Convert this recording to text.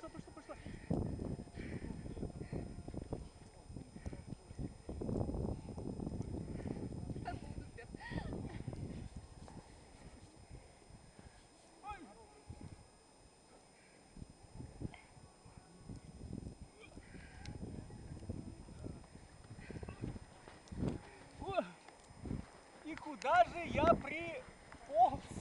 пошла, пошла, пошла. куда же я приполз?